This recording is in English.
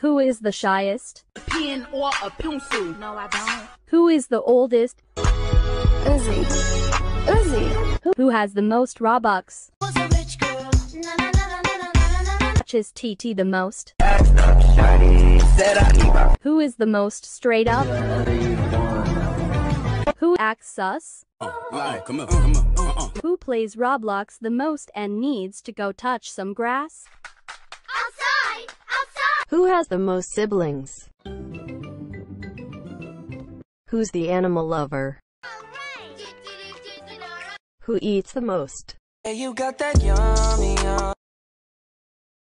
Who is the shyest? pen or a pencil. No, I don't. Who is the oldest? Uzi. Uzi. Who- Who has the most Robux? Touches TT the most? Who is the most straight up? Who acts sus? come on, come on, uh, uh. Who plays Roblox the most and needs to go touch some grass? Who has the most siblings? Who's the animal lover? Who eats the most? Hey, you got that yummy, yum.